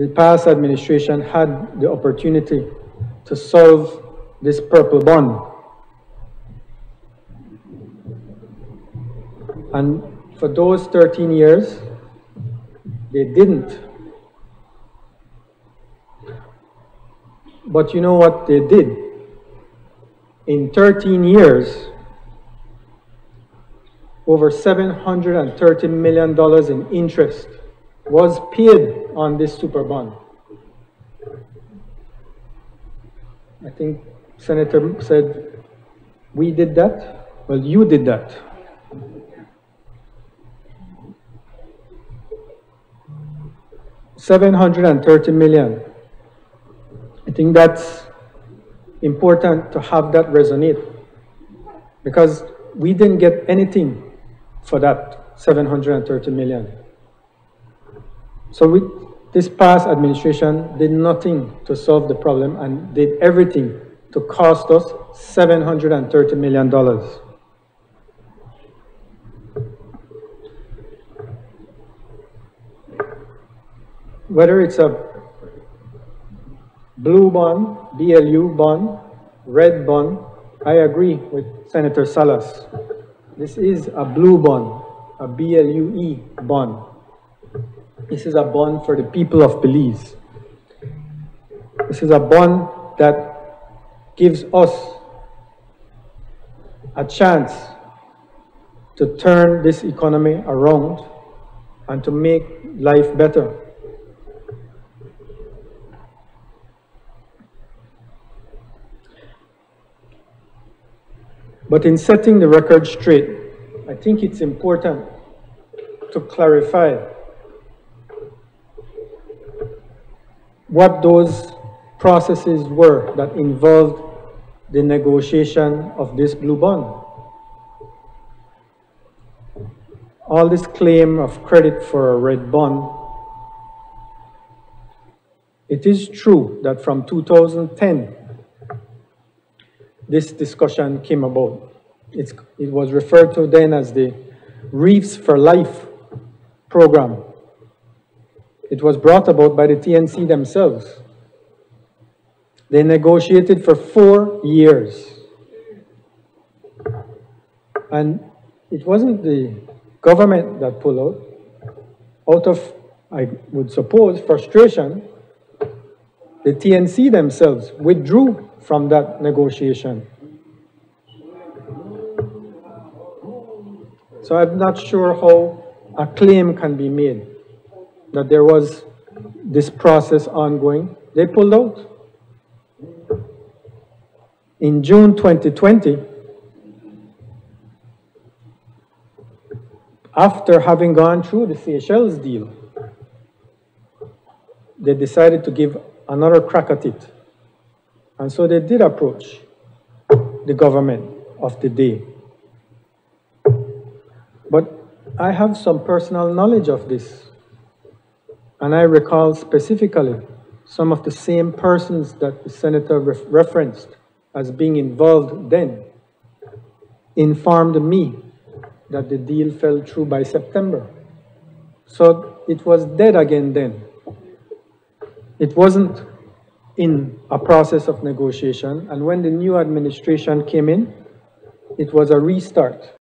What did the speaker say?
the past administration had the opportunity to solve this super bond. And for those 13 years, they didn't. But you know what they did? In 13 years, over $730 million in interest was paid on this super bond. I think Senator said, we did that. Well, you did that. Seven hundred and thirty million. I think that's important to have that resonate because we didn't get anything for that 730 million. So this past administration did nothing to solve the problem and did everything to cost us $730 million. Whether it's a blue bond, BLU bond, red bond, I agree with Senator Salas. This is a blue bond, a BLUE bond. This is a bond for the people of Belize. This is a bond that gives us a chance to turn this economy around and to make life better. But in setting the record straight, I think it's important to clarify what those processes were that involved the negotiation of this blue bond. All this claim of credit for a red bond, it is true that from 2010 this discussion came about. It's, it was referred to then as the Reefs for Life program. It was brought about by the TNC themselves. They negotiated for four years. And it wasn't the government that pulled out. Out of, I would suppose, frustration, the TNC themselves withdrew from that negotiation. So I'm not sure how a claim can be made that there was this process ongoing. They pulled out. In June 2020, after having gone through the Seychelles deal, they decided to give another crack at it. And so they did approach the government of the day. But I have some personal knowledge of this. And I recall specifically some of the same persons that the senator ref referenced as being involved then informed me that the deal fell through by September. So it was dead again then. It wasn't in a process of negotiation. And when the new administration came in, it was a restart.